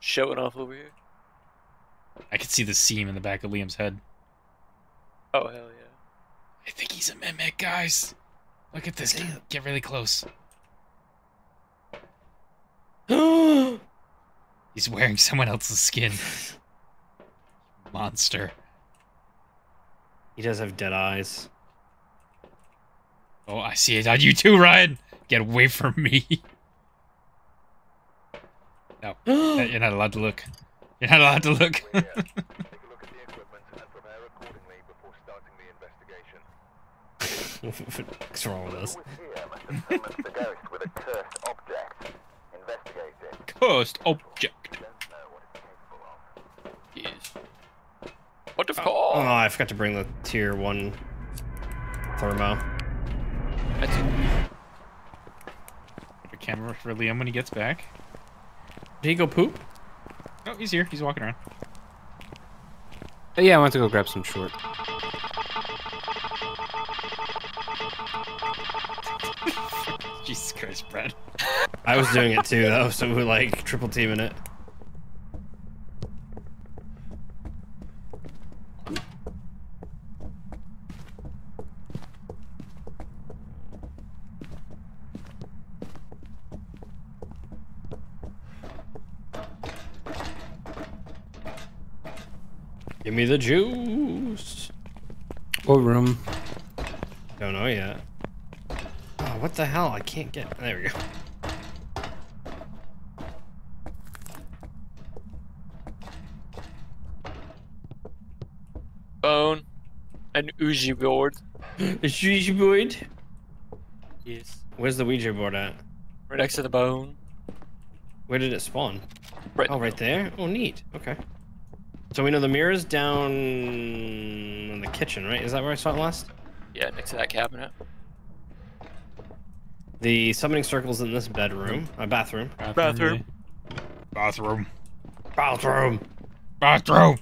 showing off over here. I can see the seam in the back of Liam's head. Oh hell yeah. I think he's a mimic, guys. Look at this. Get, get really close. He's wearing someone else's skin. Monster. He does have dead eyes. Oh, I see it on you too, Ryan. Get away from me. No, you're not allowed to look. You're not allowed to look. Take a look at the equipment and prepare accordingly before starting the investigation. What's wrong with us? Who was here must have summoned the ghost with a cursed object. Investigate it. Cursed object. Don't know what it's capable of. Yes. What oh, oh. I forgot to bring the tier one thermo. That's A camera for Liam when he gets back. Did he go poop? Oh, he's here. He's walking around. Uh, yeah, I want to go grab some short. Jesus Christ, Brad. I was doing it too, though, so we like triple teaming it. The juice. What room? Don't know yet. Oh, what the hell? I can't get. There we go. bone. An Ouija board. Is Ouija board? Yes. Where's the Ouija board at? Right next to the bone. Where did it spawn? Right. Oh, right there. Oh, neat. Okay. So we know the mirror's down in the kitchen, right? Is that where I saw it last? Yeah, next to that cabinet. The summoning circle's in this bedroom, uh, bathroom. Bathroom. Bathroom. Bathroom. Bathroom.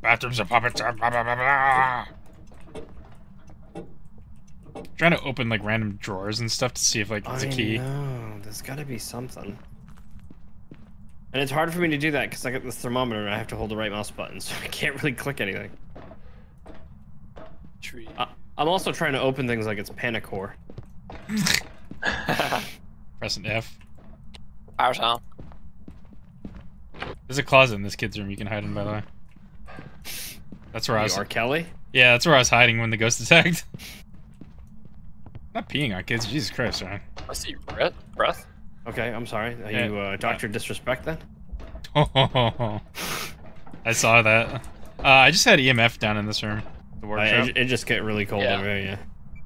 Bathroom's a puppet. Blah, blah, blah, blah. Trying to open like random drawers and stuff to see if like it's a I key. know. There's got to be something. And it's hard for me to do that because I got this thermometer and I have to hold the right mouse button, so I can't really click anything. Tree. I I'm also trying to open things like it's Panicore. Press an F. Power sound. There's a closet in this kid's room you can hide in, by the way. That's where I was. R. Kelly? Yeah, that's where I was hiding when the ghost attacked. Not peeing on kids, Jesus Christ, Ryan. I see breath. Breath. Okay, I'm sorry. Are Yeah, you uh, Doctor Disrespect then? I saw that. Uh, I just had EMF down in this room. The I, workshop. it, it just get really cold Yeah. over here.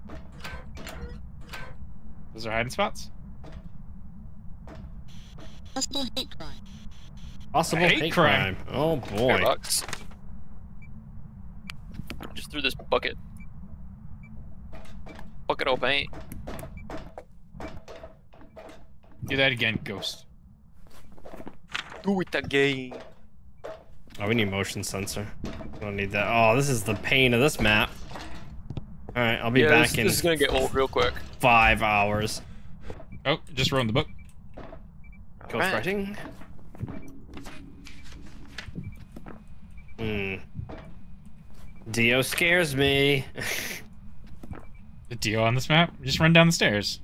Yeah. Those are hiding spots. Possible hate crime. Possible Hate hate, crime. crime. Oh boy. bucks. Just threw this bucket. Bucket of paint. Do that again, ghost. Do it again. Oh, we need motion sensor. We don't need that. Oh, this is the pain of this map. All right, I'll be yeah, back this, in this is gonna get old real quick. five hours. Oh, just wrote in the book. Ghost Alright. writing. Hmm. Dio scares me. The deal on this map? Just run down the stairs.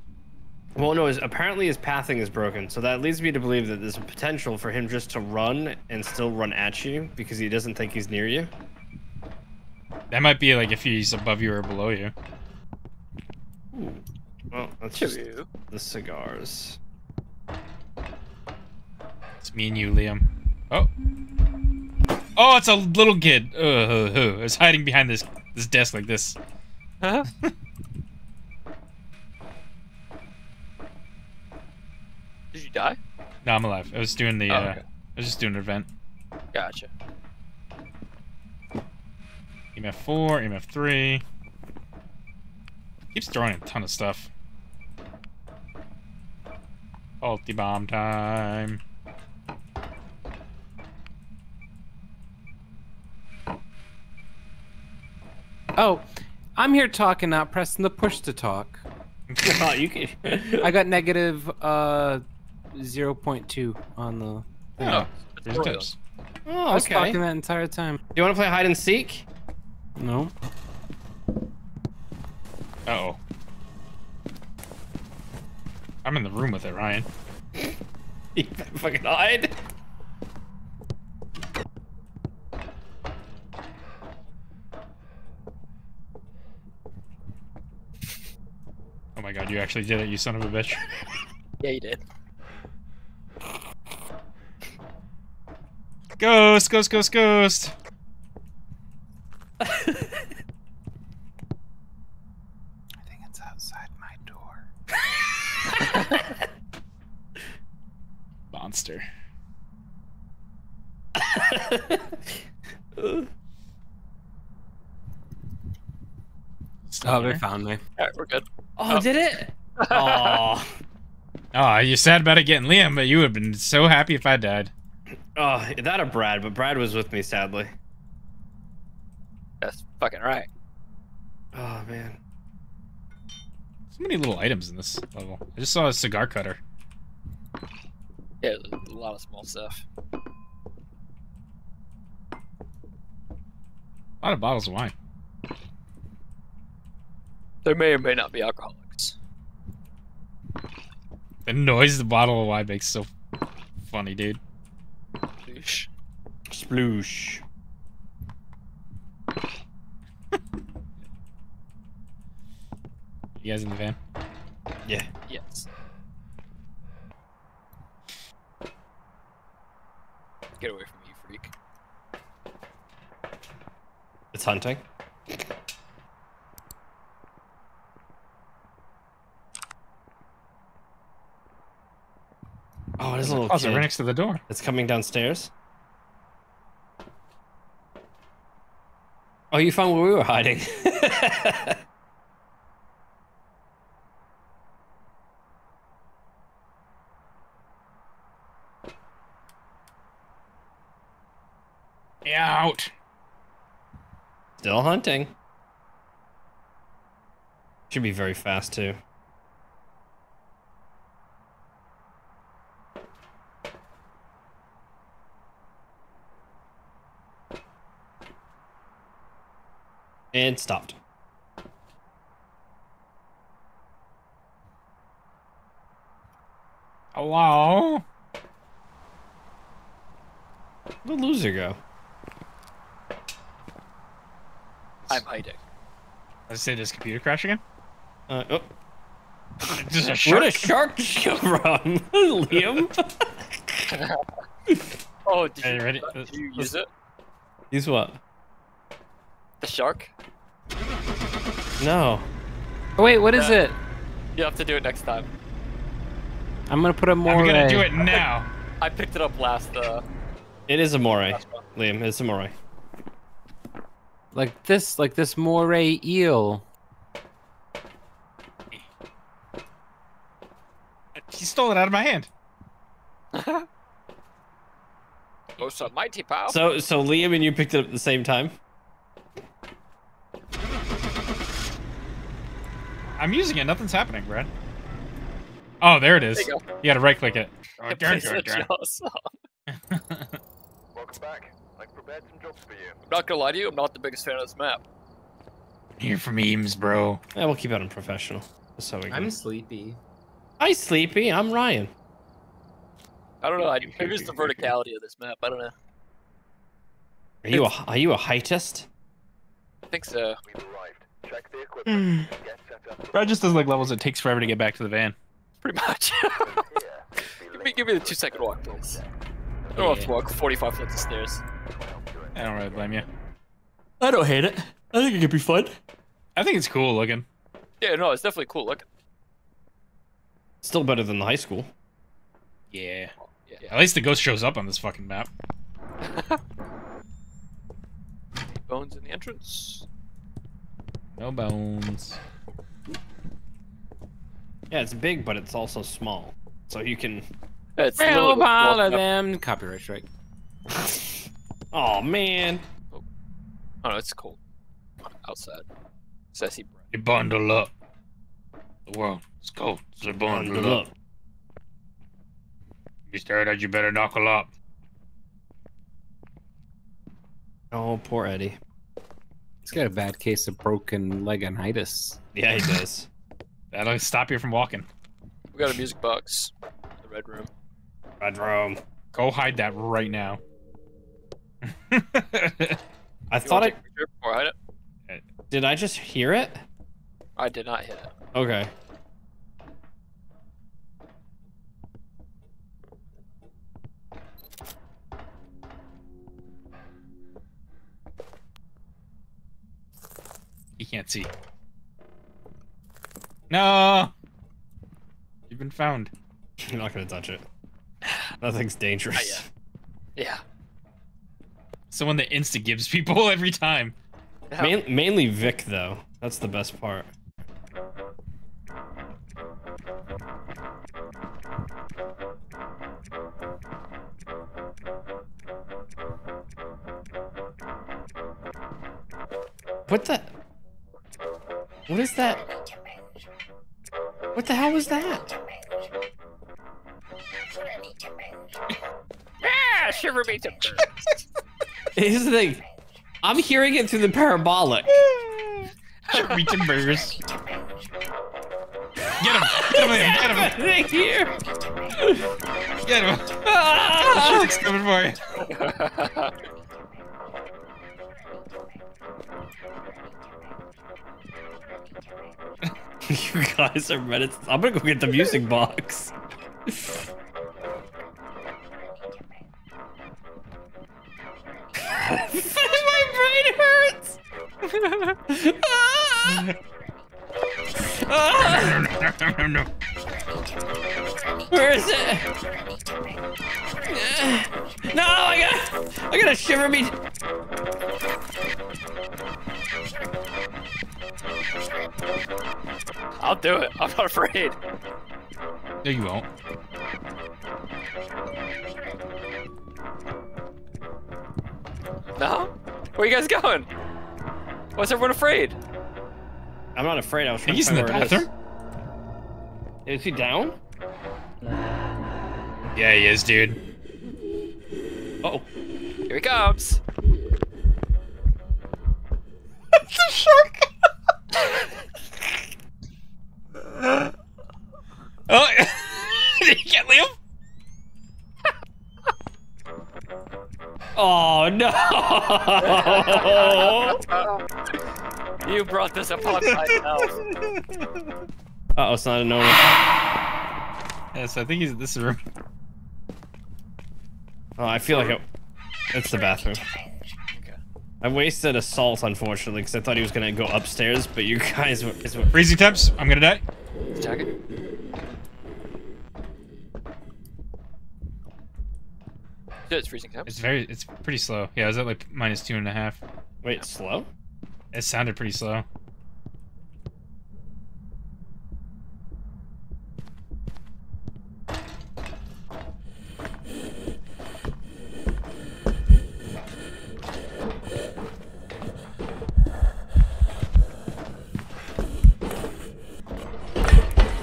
Well, no, his, apparently his pathing is broken, so that leads me to believe that there's a potential for him just to run and still run at you because he doesn't think he's near you. That might be like if he's above you or below you. Well, that's just True. the cigars. It's me and you, Liam. Oh. Oh, it's a little kid. Uh, uh, uh. It's hiding behind this this desk like this. Huh? Did you die? No, I'm alive. I was doing the. Oh, uh, okay. I was just doing an event. Gotcha. EMF four, EMF three. Keeps throwing a ton of stuff. Ulti bomb time. Oh, I'm here talking, not pressing the push to talk. oh, you can. I got negative uh 0.2 on the Yeah, It's there's tips. Oh, I was talking that entire time. Do you want to play hide and seek? No. Uh oh. I'm in the room with it, Ryan. You fucking hide. Oh my god, you actually did it, you son of a bitch. Yeah, you did. Ghost, ghost, ghost, ghost. I think it's outside my door. Monster. Oh, they found me. Alright, we're good. Oh, did it? Oh. Oh, you're sad about it getting Liam, but you would have been so happy if I died. Oh, that or Brad, but Brad was with me, sadly. That's fucking right. Oh, man. So many little items in this level. I just saw a cigar cutter. Yeah, a lot of small stuff. A lot of bottles of wine. There may or may not be alcoholics. The noise the bottle of wine makes so funny, dude. Douche. Sploosh. You guys in the van? Yeah. Yes. Get away from me, freak. It's hunting. Oh, is a little Closet kid. right next to the door. It's coming downstairs. Oh, you found where we were hiding. Out. Still hunting. Should be very fast too. And stopped. Hello. Where'd the loser go? I'm hiding. I say this computer crash again? Uh, oh. Just a Where shark. did shark come from? Liam? Oh, did you, you ready? did you use it? Use what? The shark? No. Oh, wait, what is Yeah. it? You have to do it next time. I'm gonna put a more. I'm gonna do it now. I picked it up last, uh, It is a moray. Liam, it's a moray. Like this, like this moray eel. He stole it out of my hand. Oh, so mighty pal. So, so Liam and you picked it up at the same time? I'm using it. Nothing's happening, Brad. Oh, there it is. There you You, gotta right click it. Oh, darn, darn, darn. Welcome back. I've prepared some jobs for you. I'm not gonna lie to you, I'm not the biggest fan of this map. Here for memes, bro. Yeah, we'll keep it unprofessional. Just so we can. I'm sleepy. Hi, Sleepy. I'm Ryan. I don't know. I, maybe it's the verticality of this map. I don't know. Are you a are you a heightist? I think so. We've. Check the equipment. Get set up. Brad just doesn't like levels. It takes forever to get back to the van. Pretty much. Give, me, give me the two second walk, please. I don't have to walk 45 flights of stairs. I don't really blame you. I don't hate it. I think it could be fun. I think it's cool looking. Yeah, no, it's definitely cool looking. Still better than the high school. Yeah. Yeah. At least the ghost shows up on this fucking map. Bones in the entrance. No bones. Yeah, it's big, but it's also small. So you can... It's all of them! Copyright strike. oh, man. Oh, oh no, it's cold. Outside. Sassy breath. You bundle up. The world. It's cold, so bundle, bundle up. up. You stared at you better knuckle up. Oh, poor Eddie. He's got a bad case of broken legonitis. Yeah, he does. That'll stop you from walking. We got a music box. The red room. Red room. Go hide that right now. I You thought I take before I hide it? did. I just hear it. I did not hit it. Okay. He can't see. No! You've been found. You're not gonna touch it. Nothing's dangerous. Yeah. Someone that insta gives people every time. Yeah. Main, mainly Vic though. That's the best part. What the? What is that? What the hell was that? Ah, shiver me timbers. Here's the thing. I'm hearing it through the parabolic. Reaching burgers. Get him! Get him! Get him! Right here. Get him! Ah! Shit's coming for you. you guys are minutes. I'm gonna go get the music box. I'll do it. I'm not afraid. No, you won't. No? Where you guys going? Why's everyone afraid? I'm not afraid. I was trying He's to in the find it is. bathroom. Is he down? Yeah, he is, dude. Oh, Here he comes. It's a shark. You brought this upon myself. Uh oh, it's not a no. Yes, I think he's in this room. Oh, I feel like it. It's the bathroom. I wasted assault, unfortunately, because I thought he was gonna go upstairs, but you guys were. Is what, Freezing temps. I'm gonna die. Jacket. Dude, it's freezing temps. It's very. It's pretty slow. Yeah, I was at like minus two and a half. wait, slow? It sounded pretty slow.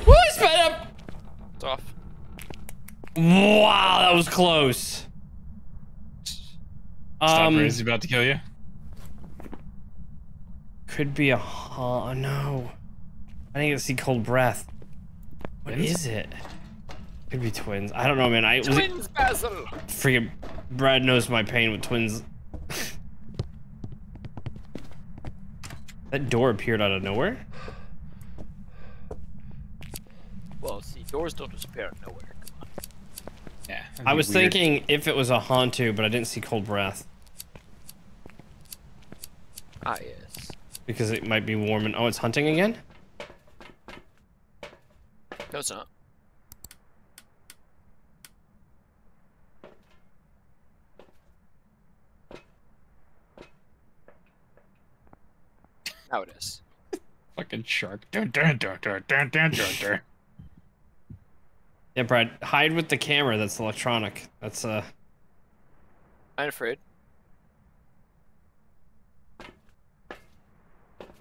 Woo, I sped up! It's off. Wow, that was close. Stop Um, or is about to kill you? could be a. Oh no. I didn't get to see cold breath. What Twins? is it? Could be twins. I don't know, man. I was Twins, Basil. freaking. Brad knows my pain with twins. that door appeared out of nowhere. Well, see, doors don't disappear out of nowhere. Come on. Yeah. I was weird. thinking if it was a Hantu, but I didn't see cold breath Ah, yes. because it might be warm and oh, it's hunting again. No, it's not. Now it is. fucking shark. Dun, dun, dun, dun, dun, dun, dun, dun. Yeah, Brad, hide with the camera. That's electronic. That's uh. I'm afraid.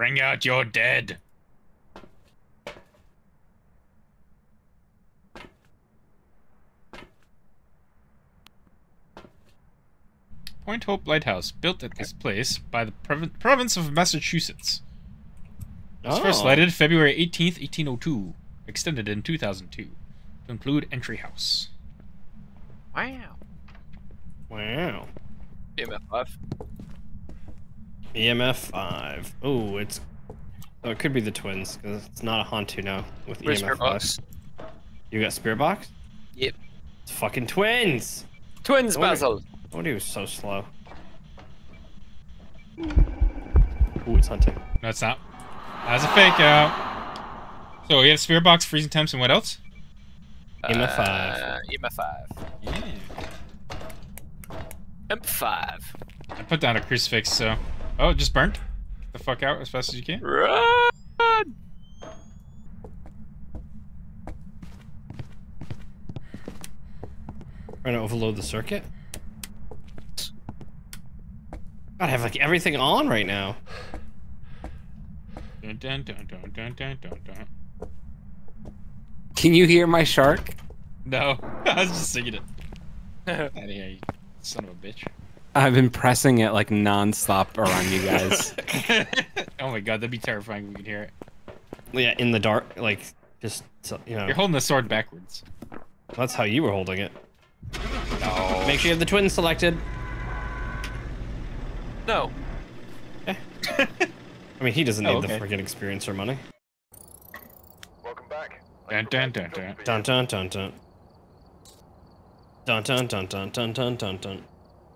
Bring out your dead. Point Hope Lighthouse, built at this place by the prov- province of Massachusetts. It was first Oh. lighted February 18th, 1802. Extended in 2002 to include entry house. Wow. Wow. EMF five. EMF five. Oh, it's. Oh, it could be the twins because it's not a Hantu now with Where's EMF your five. box? You got Spirit Box? Yep. It's fucking twins. Twins, I Basil. I wonder he was so slow. Ooh, it's hunting. No, it's not. That's a fake out. So we have Spirit Box, freezing temps, and what else? EMF five. Uh, EMF five. Yeah. EMF five. I put down a crucifix, so. Oh, it just burnt? Get the fuck out as fast as you can. Run! Trying to overload the circuit. God, I have like everything on right now. Dun, dun, dun, dun, dun, dun, dun, dun. Can you hear my shark? No, I was just singing it. Outta here, you son of a bitch. I've been pressing it like nonstop around you guys. oh my god, that'd be terrifying if we could hear it. Yeah, in the dark, like just so- you know. You're holding the sword backwards. That's how you were holding it. No. Make sure you have the twins selected. No. Eh. I mean, he doesn't need Oh, the okay. freaking experience or money. Welcome back. Dun, dun, dun, dun. Dun dun dun dun. Dun dun dun dun dun dun dun dun.